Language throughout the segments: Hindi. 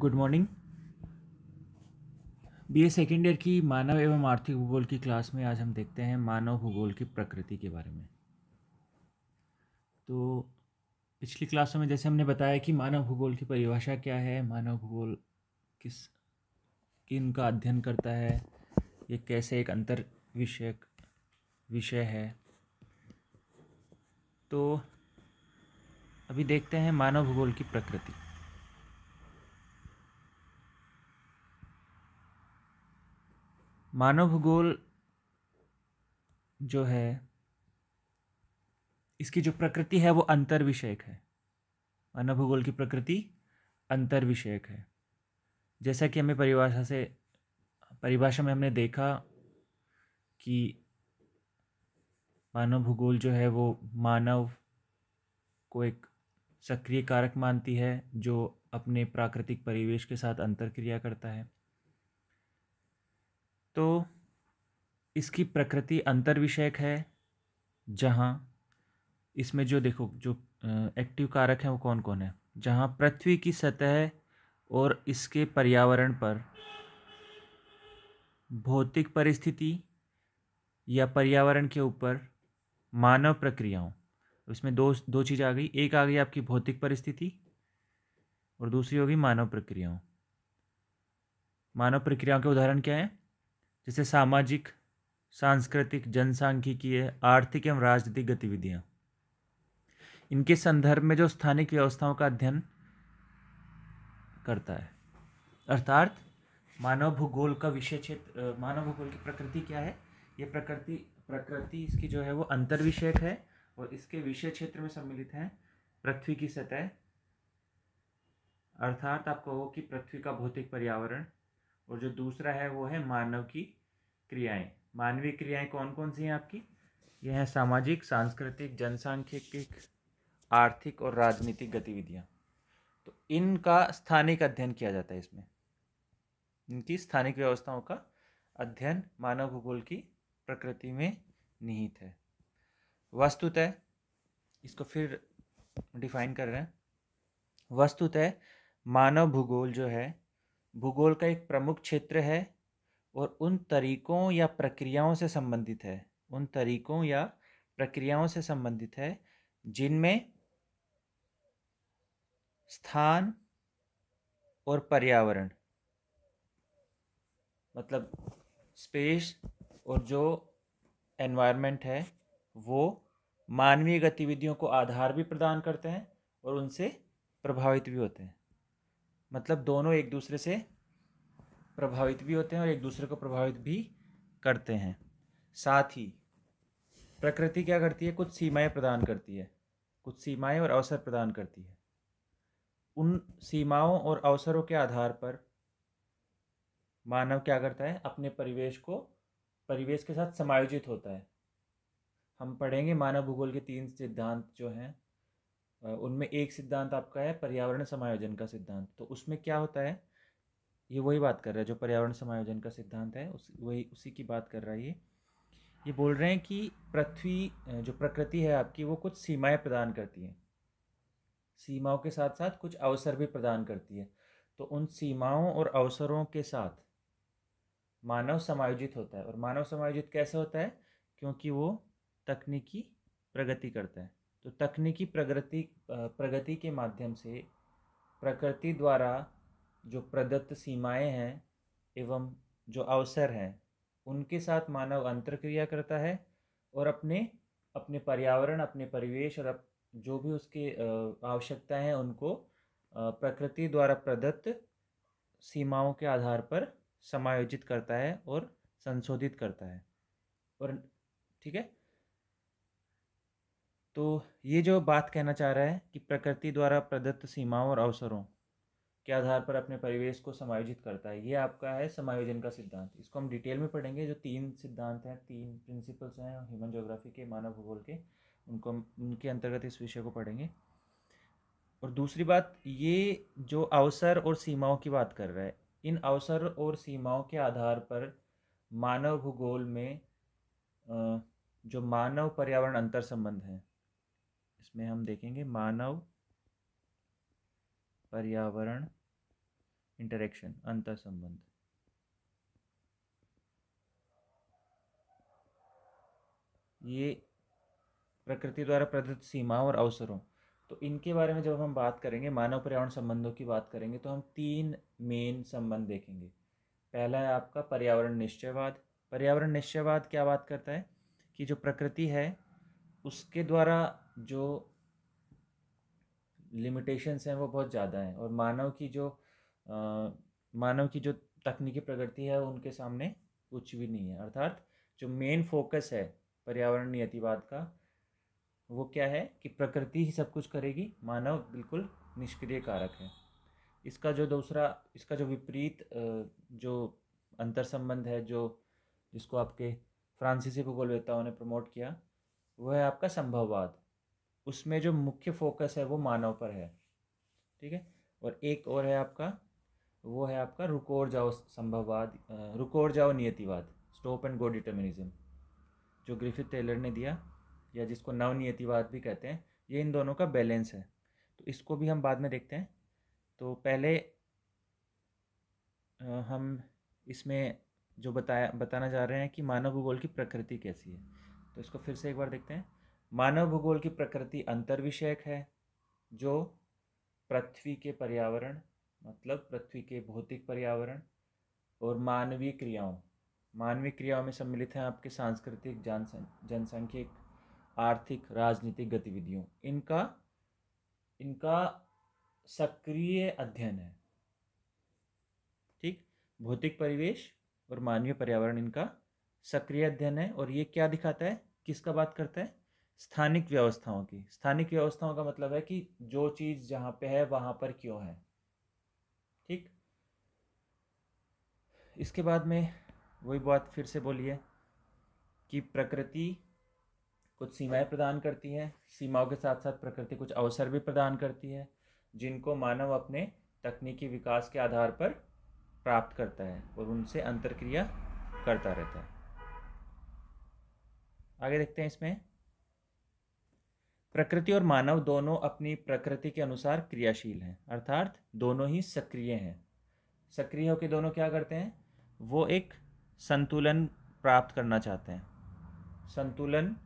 Good morning. B A second year की मानव एवं आर्थिक भूगोल की क्लास में आज हम देखते हैं मानव भूगोल की प्रकृति के बारे में। तो पिछली क्लासों में जैसे हमने बताया कि मानव भूगोल की परिभाषा क्या है, मानव भूगोल किस, किन का अध्ययन करता है, ये कैसे एक अंतर विषयक विषय है। तो अभी देखते हैं मानव भूगोल की प्रकृति। मानव भूगोल जो है, इसकी जो प्रकृति है, वो अंतर विषयक है। मानव भूगोल की प्रकृति अंतर विषयक है। जैसा कि हमें परिभाषा से, परिभाषा में हमने देखा कि मानव भूगोल जो है, वो मानव को एक सक्रिय कारक मानती है, जो अपने प्राकृतिक परिवेश के साथ अंतर क्रिया करता है। तो इसकी प्रकृति अंतर विषयक है, जहाँ इसमें जो देखो, जो एक्टिव कारक हैं वो कौन कौन है? जहाँ पृथ्वी की सतह और इसके पर्यावरण पर भौतिक परिस्थिति या पर्यावरण के ऊपर मानव प्रक्रियाओं। इसमें दो दो चीज़ आ गई, एक आ गई आपकी भौतिक परिस्थिति और दूसरी होगी मानव प्रक्रियाओं। मानव प्रक्रियाओं के उदाहरण क्या है? जैसे सामाजिक, सांस्कृतिक जनसांख्यिकीय आर्थिक एवं राजनीतिक गतिविधियाँ। इनके संदर्भ में जो स्थानिक व्यवस्थाओं का अध्ययन करता है। अर्थात, मानव भूगोल का विषय क्षेत्र मानव भूगोल की प्रकृति क्या है? ये प्रकृति प्रकृति इसकी जो है वो अंतर विषयक है और इसके विषय क्षेत्र में सम्मिलित है। पृथ्वी की सतह, अर्थात आप कहो कि पृथ्वी का भौतिक पर्यावरण और जो दूसरा है वो है मानव की क्रियाएँ। मानवीय क्रियाएँ कौन कौन सी हैं आपकी? यह है सामाजिक, सांस्कृतिक, जनसांख्यिक, आर्थिक और राजनीतिक गतिविधियाँ। तो इनका स्थानिक अध्ययन किया जाता है इसमें। इनकी स्थानिक व्यवस्थाओं का अध्ययन मानव भूगोल की प्रकृति में निहित है। वस्तुतः, इसको फिर डिफाइन कर रहे हैं। वस्तुतः, मानव भूगोल जो है, भूगोल का एक प्रमुख क्षेत्र है और उन तरीकों या प्रक्रियाओं से संबंधित है। उन तरीकों या प्रक्रियाओं से संबंधित है, जिनमें स्थान और पर्यावरण मतलब स्पेस और जो एनवायरनमेंट है, वो मानवीय गतिविधियों को आधार भी प्रदान करते हैं और उनसे प्रभावित भी होते हैं। मतलब दोनों एक दूसरे से प्रभावित भी होते हैं और एक दूसरे को प्रभावित भी करते हैं। साथ ही, प्रकृति क्या करती है? कुछ सीमाएँ प्रदान करती है। कुछ सीमाएँ और अवसर प्रदान करती है। उन सीमाओं और अवसरों के आधार पर मानव क्या करता है? अपने परिवेश को, परिवेश के साथ समायोजित होता है। हम पढ़ेंगे मानव भूगोल के तीन सिद्धांत जो हैं। उनमें एक सिद्धांत आपका है, पर्यावरण समायोजन का सिद्धांत। तो उसमें क्या होता है? ये वही बात कर रहा है, जो पर्यावरण समायोजन का सिद्धांत है, उस, वही, उसी की बात कर रहा है ये। ये बोल रहे हैं कि पृथ्वी जो प्रकृति है आपकी, वो कुछ सीमाएँ प्रदान करती हैं। सीमाओं के साथ साथ कुछ अवसर भी प्रदान करती है। तो उन सीमाओं और अवसरों के साथ मानव समायोजित होता है। और मानव समायोजित कैसे होता है? क्योंकि वो तकनीकी प्रगति करता है। तो तकनीकी प्रगति प्रगति के माध्यम से प्रकृति द्वारा जो प्रदत्त सीमाएँ हैं एवं जो अवसर हैं उनके साथ मानव अंतर क्रिया करता है और अपने अपने पर्यावरण अपने परिवेश और अप, जो भी उसके आवश्यकताएँ हैं उनको प्रकृति द्वारा प्रदत्त सीमाओं के आधार पर समायोजित करता है और संशोधित करता है। और ठीक है? तो ये जो बात कहना चाह रहा है कि प्रकृति द्वारा प्रदत्त सीमाओं और अवसरों के आधार पर अपने परिवेश को समायोजित करता है। ये आपका है समायोजन का सिद्धांत। इसको हम डिटेल में पढ़ेंगे। जो तीन सिद्धांत हैं, तीन प्रिंसिपल्स हैं ह्यूमन जोग्राफी के, मानव भूगोल के, उनको उनके अंतर्गत इस विषय को पढ़ेंगे। और दूसरी बात, ये जो अवसर और सीमाओं की बात कर रहा है, इन अवसर और सीमाओं के आधार पर मानव भूगोल में जो मानव पर्यावरण अंतर संबंध हैं, इसमें हम देखेंगे मानव पर्यावरण इंटरेक्शन अंतर संबंध ये प्रकृति द्वारा प्रदत्त सीमाओं और अवसरों। तो इनके बारे में जब हम बात करेंगे, मानव पर्यावरण संबंधों की बात करेंगे तो हम तीन मेन संबंध देखेंगे। पहला है आपका पर्यावरण निश्चयवाद। पर्यावरण निश्चयवाद क्या बात करता है? कि जो प्रकृति है, उसके द्वारा जो लिमिटेशंस हैं वो बहुत ज़्यादा हैं और मानव की जो मानव की जो तकनीकी प्रगति है, उनके सामने कुछ भी नहीं है। अर्थात जो मेन फोकस है पर्यावरण नियतिवाद का, वो क्या है कि प्रकृति ही सब कुछ करेगी। मानव बिल्कुल निष्क्रिय कारक है। इसका जो दूसरा, इसका जो विपरीत जो अंतर संबंध है, जो, जिसको आपके फ्रांसीसी भूगोलवेताओं ने प्रमोट किया, वो है आपका संभववाद। उसमें जो मुख्य फोकस है, वो मानव पर है। ठीक है? और एक और है आपका वो है आपका रुकोर जाओ संभववाद रुकोर जाओ नियतिवाद, स्टॉप एंड गो डिटर्मिनिज्म। जो ग्रिफिथ टेलर ने दिया, या जिसको नवनियतिवाद भी कहते हैं, ये इन दोनों का बैलेंस है। तो इसको भी हम बाद में देखते हैं। तो पहले हम इसमें जो बताया, बताना जा रहे हैं कि मानव भूगोल की प्रकृति कैसी है। तो इसको फिर से एक बार देखते हैं। मानव भूगोल की प्रकृति अंतर विषयक है, जो पृथ्वी के पर्यावरण मतलब पृथ्वी के भौतिक पर्यावरण और मानवीय क्रियाओं। मानवीय क्रियाओं में सम्मिलित हैं आपके सांस्कृतिक जनसंख्यिक, आर्थिक, राजनीतिक गतिविधियों। इनका इनका सक्रिय अध्ययन है। ठीक? भौतिक परिवेश और मानवीय पर्यावरण इनका सक्रिय अध्ययन है और ये क्या दिखाता है? किसका बात करता है? स्थानिक व्यवस्थाओं की। स्थानिक व्यवस्थाओं का मतलब है कि जो चीज़ जहाँ पे है, वहाँ पर क्यों है? ठीक? इसके बाद में वही बात फिर से बोलिए कि प्रकृति कुछ सीमाएँ प्रदान करती है, सीमाओं के साथ साथ प्रकृति कुछ अवसर भी प्रदान करती है, जिनको मानव अपने तकनीकी विकास के आधार पर प्राप्त करता है और उनसे अंतरक्रिया करता रहता है। आगे देखते हैं इसमें। प्रकृति और मानव दोनों अपनी प्रकृति के अनुसार क्रियाशील हैं, अर्थात दोनों ही सक्रिय हैं। सक्रिय होकर दोनों क्या करते हैं? वो एक संतुलन प्राप्त करना चाहते हैं। संतुलन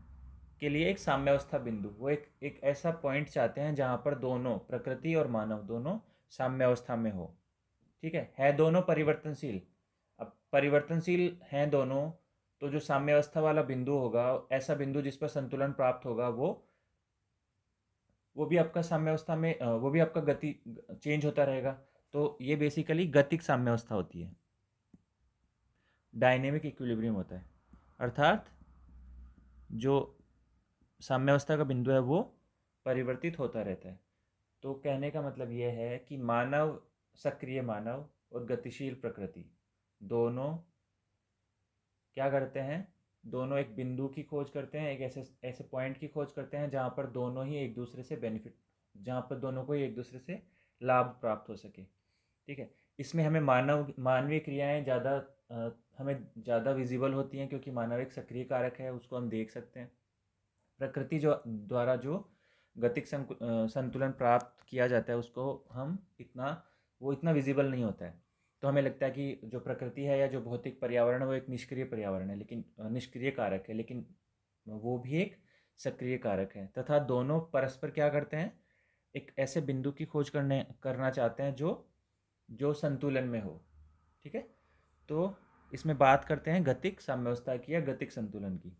के लिए एक साम्यावस्था बिंदु, वो एक एक ऐसा पॉइंट चाहते हैं जहाँ पर दोनों, प्रकृति और मानव दोनों साम्यावस्था में हो। ठीक है? है दोनों परिवर्तनशील? अब परिवर्तनशील हैं दोनों तो जो साम्यावस्था वाला बिंदु होगा, ऐसा बिंदु जिस पर संतुलन प्राप्त होगा, वो वो भी आपका साम्यावस्था में वो भी आपका गति चेंज होता रहेगा। तो ये बेसिकली गतिक साम्यावस्था होती है। डायनेमिक इक्विलिब्रियम होता है। अर्थात जो साम्यावस्था का बिंदु है, वो परिवर्तित होता रहता है। तो कहने का मतलब यह है कि मानव सक्रिय मानव और गतिशील प्रकृति दोनों क्या करते हैं? दोनों एक बिंदु की खोज करते हैं, एक ऐसे ऐसे पॉइंट की खोज करते हैं जहाँ पर दोनों ही एक दूसरे से बेनिफिट जहाँ पर दोनों को ही एक दूसरे से लाभ प्राप्त हो सके। ठीक है? इसमें हमें मानव, मानवीय क्रियाएँ ज़्यादा हमें ज़्यादा विजिबल होती हैं क्योंकि मानव एक सक्रिय कारक है, उसको हम देख सकते हैं। प्रकृति जो, द्वारा जो गतिक संतुलन प्राप्त किया जाता है, उसको हम इतना, वो इतना विजिबल नहीं होता है। तो हमें लगता है कि जो प्रकृति है या जो भौतिक पर्यावरण है, वो एक निष्क्रिय पर्यावरण है, लेकिन निष्क्रिय कारक है, लेकिन वो भी एक सक्रिय कारक है। तथा दोनों परस्पर क्या करते हैं? एक ऐसे बिंदु की खोज करने, करना चाहते हैं जो जो संतुलन में हो, ठीक है? तो इसमें बात करते हैं गतिक साम्यवस्था की या गतिक संतुलन की।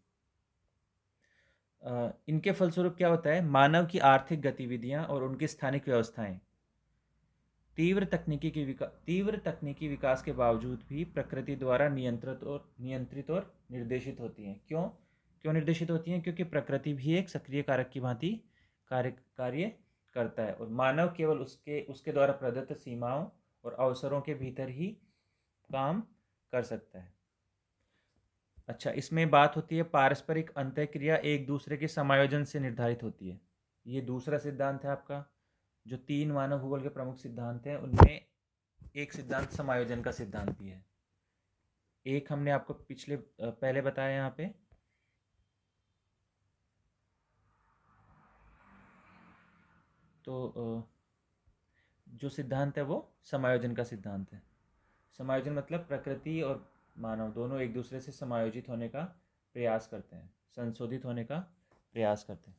इनके फलस्वरूप क्या होता है? मानव की आर्थिक गतिविधियाँ और उनकी स्थानिक व्यवस्थाएँ। तीव्र तकनीकी की विकास तीव्र तकनीकी विकास के बावजूद भी प्रकृति द्वारा नियंत्रित और नियंत्रित और निर्देशित होती हैं। क्यों? क्यों निर्देशित होती हैं? क्योंकि प्रकृति भी एक सक्रिय कारक की भांति कार्य कार्य करता है और मानव केवल उसके उसके द्वारा प्रदत्त सीमाओं और अवसरों के भीतर ही काम कर सकता है। अच्छा इसमें बात होती है पारस्परिक अंत्यक्रिया एक दूसरे के समायोजन से निर्धारित होती है। ये दूसरा सिद्धांत है आपका। जो तीन मानव भूगोल के प्रमुख सिद्धांत हैं, उनमें एक सिद्धांत समायोजन का सिद्धांत भी है। एक हमने आपको पिछले पहले बताया यहाँ पे। तो जो सिद्धांत है वो समायोजन का सिद्धांत है। समायोजन मतलब प्रकृति और मानव दोनों एक दूसरे से समायोजित होने का प्रयास करते हैं, संशोधित होने का प्रयास करते हैं।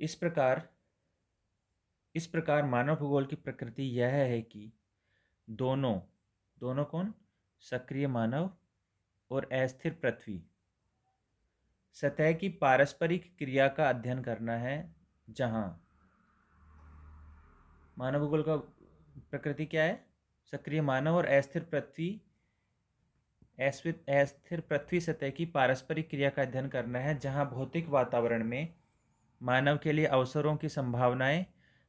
इस प्रकार इस प्रकार मानव भूगोल की प्रकृति यह है कि दोनों दोनों कौन? सक्रिय मानव और अस्थिर पृथ्वी। सतह की पारस्परिक क्रिया का अध्ययन करना है जहाँ। मानव भूगोल का प्रकृति क्या है? सक्रिय मानव और अस्थिर पृथ्वी अस्थिर पृथ्वी सतह की पारस्परिक क्रिया का अध्ययन करना है जहाँ भौतिक वातावरण में मानव के लिए अवसरों की संभावनाएँ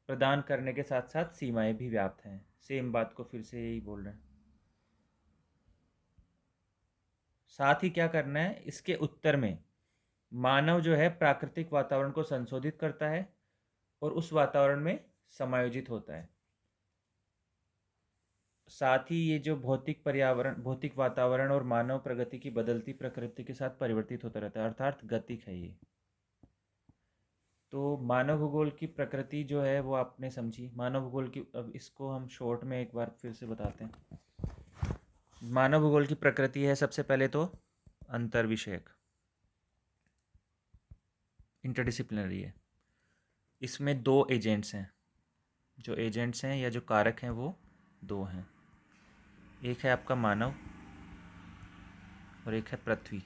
प्रदान करने के साथ साथ सीमाएँ भी व्याप्त हैं। सेम बात को फिर से यही बोल रहे हैं। साथ ही क्या करना है? इसके उत्तर में, मानव जो है प्राकृतिक वातावरण को संशोधित करता है और उस वातावरण में समायोजित होता है। साथ ही ये जो भौतिक पर्यावरण, भौतिक वातावरण और मानव प्रगति की बदलती प्रकृति के साथ परिवर्तित होता रहता है, अर्थात गतिक है ये। तो मानव भूगोल की प्रकृति जो है वो आपने समझी। मानव भूगोल की, अब इसको हम शॉर्ट में एक बार फिर से बताते हैं। मानव भूगोल की प्रकृति है सबसे पहले तो अंतर विषयक इंटरडिसिप्लिनरी है। इसमें दो एजेंट्स हैं। जो एजेंट्स हैं या जो कारक हैं वो दो हैं। एक है आपका मानव और एक है पृथ्वी।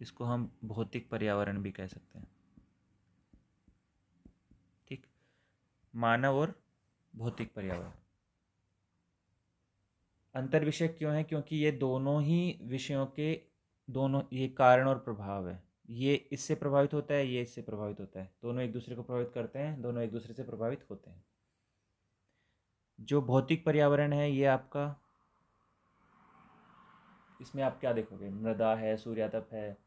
इसको हम भौतिक पर्यावरण भी कह सकते हैं ठीक मानव और भौतिक पर्यावरण। अंतर विषय क्यों है? क्योंकि ये दोनों ही विषयों के, दोनों, ये कारण और प्रभाव है। ये इससे प्रभावित होता है, ये इससे प्रभावित होता है। दोनों एक दूसरे को प्रभावित करते हैं, दोनों एक दूसरे से प्रभावित होते हैं। जो भौतिक पर्यावरण है, ये आपका, इसमें आप क्या देखोगे? मृदा है, सूर्यातप है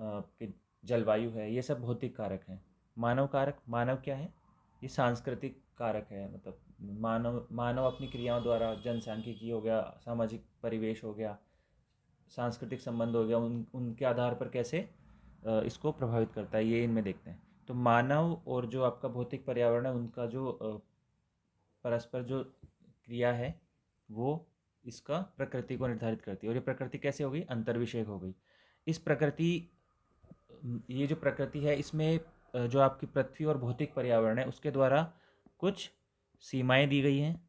आपके जलवायु है, ये सब भौतिक कारक हैं। मानव कारक, मानव क्या है? ये सांस्कृतिक कारक है मतलब मानव मानव अपनी क्रियाओं द्वारा जनसांख्यिकी हो गया, सामाजिक परिवेश हो गया, सांस्कृतिक संबंध हो गया, उन, उनके आधार पर कैसे इसको प्रभावित करता है, ये इनमें देखते हैं। तो मानव और जो आपका भौतिक पर्यावरण है, उनका जो परस्पर जो क्रिया है, वो इसका प्रकृति को निर्धारित करती है। और ये प्रकृति कैसे हो गई? अंतर विषयक हो गई। इस प्रकृति, ये जो प्रकृति है, इसमें जो आपकी पृथ्वी और भौतिक पर्यावरण है, उसके द्वारा कुछ सीमाएँ दी गई हैं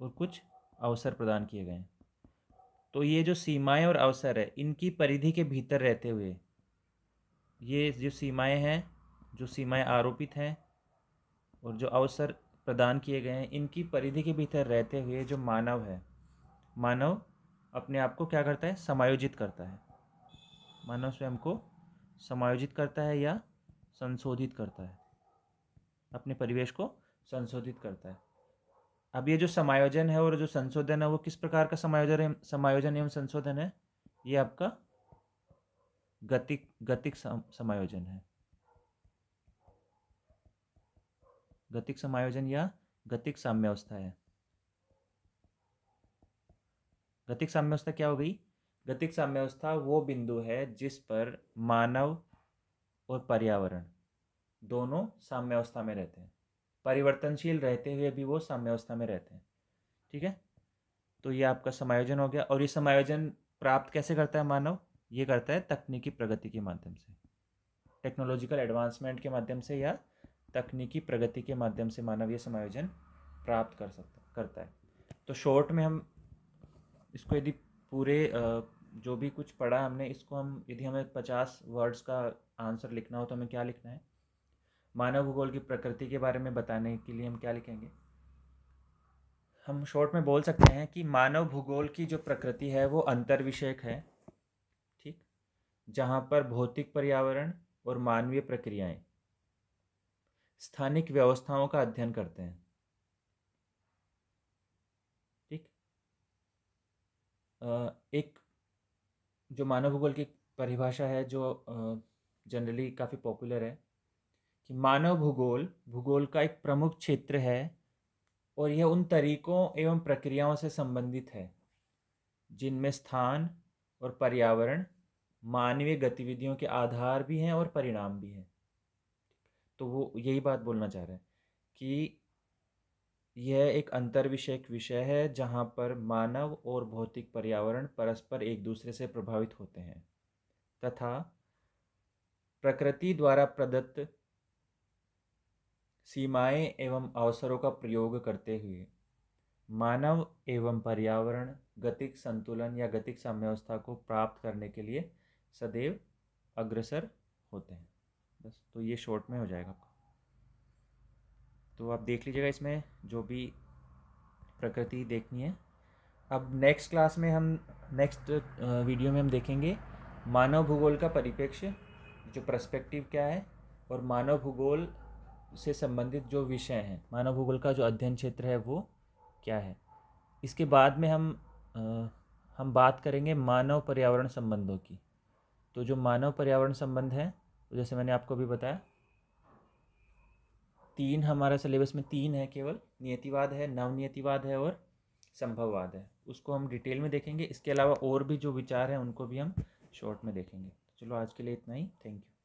और कुछ अवसर प्रदान किए गए हैं। तो ये जो सीमाएँ और अवसर है, इनकी परिधि के भीतर रहते हुए, ये जो सीमाएँ हैं, जो सीमाएँ आरोपित हैं और जो अवसर प्रदान किए गए हैं, इनकी परिधि के भीतर रहते हुए जो मानव है, मानव अपने आप को क्या करता है? समायोजित करता है। मानव स्वयं को समायोजित करता है या संशोधित करता है। अपने परिवेश को संशोधित करता है। अब ये जो समायोजन है और जो संशोधन है, वो किस प्रकार का समायोजन समायोजन एवं संशोधन है? ये आपका गतिक गतिक समायोजन है। गतिक समायोजन या गतिक साम्यावस्था है। गतिक साम्यावस्था क्या हो गई? गतिक साम्यावस्था वो बिंदु है जिस पर मानव और पर्यावरण दोनों साम्यावस्था में रहते हैं। परिवर्तनशील रहते हुए भी वो साम्यावस्था में रहते हैं। ठीक है? तो ये आपका समायोजन हो गया और ये समायोजन प्राप्त कैसे करता है मानव? ये करता है तकनीकी प्रगति के माध्यम से। टेक्नोलॉजिकल एडवांसमेंट के माध्यम से या तकनीकी प्रगति के माध्यम से मानव ये समायोजन प्राप्त कर सकता करता है। तो शॉर्ट में हम इसको यदि पूरे जो भी कुछ पढ़ा हमने, इसको हम यदि हमें पचास वर्ड्स का आंसर लिखना हो तो हमें क्या लिखना है? मानव भूगोल की प्रकृति के बारे में बताने के लिए हम क्या लिखेंगे? हम शॉर्ट में बोल सकते हैं कि मानव भूगोल की जो प्रकृति है वो अंतर विषयक है, ठीक? जहाँ पर भौतिक पर्यावरण और मानवीय प्रक्रियाएँ स्थानिक व्यवस्थाओं का अध्ययन करते हैं, ठीक? एक जो मानव भूगोल की परिभाषा है, जो जनरली काफ़ी पॉपुलर है कि मानव भूगोल भूगोल का एक प्रमुख क्षेत्र है और यह उन तरीकों एवं प्रक्रियाओं से संबंधित है, जिनमें स्थान और पर्यावरण, मानवीय गतिविधियों के आधार भी हैं और परिणाम भी हैं। तो वो यही बात बोलना चाह रहे हैं कि यह एक अंतर विषयक विषय है जहाँ पर मानव और भौतिक पर्यावरण परस्पर एक दूसरे से प्रभावित होते हैं, तथा प्रकृति द्वारा प्रदत्त सीमाएँ एवं अवसरों का प्रयोग करते हुए, मानव एवं पर्यावरण, गतिक संतुलन या गतिक साम्यावस्था को प्राप्त करने के लिए सदैव अग्रसर होते हैं। बस तो ये शॉर्ट में हो जाएगा आपका। तो आप देख लीजिएगा इसमें जो भी प्रकृति देखनी है। अब नेक्स्ट क्लास में हम नेक्स्ट वीडियो में हम देखेंगे मानव भूगोल का परिप्रेक्ष्य जो प्रस्पेक्टिव क्या है और मानव भूगोल से संबंधित जो विषय हैं मानव भूगोल का जो अध्ययन क्षेत्र है वो क्या है? इसके बाद में हम आ, हम बात करेंगे मानव पर्यावरण संबंधों की। तो जो मानव पर्यावरण संबंध है जैसे मैंने आपको भी बताया तीन हमारा सिलेबस में तीन है केवल नियतिवाद है नवनियतिवाद है और संभववाद है। उसको हम डिटेल में देखेंगे इसके अलावा और भी जो विचार हैं उनको भी हम शॉर्ट में देखेंगे। चलो आज के लिए इतना ही। Thank you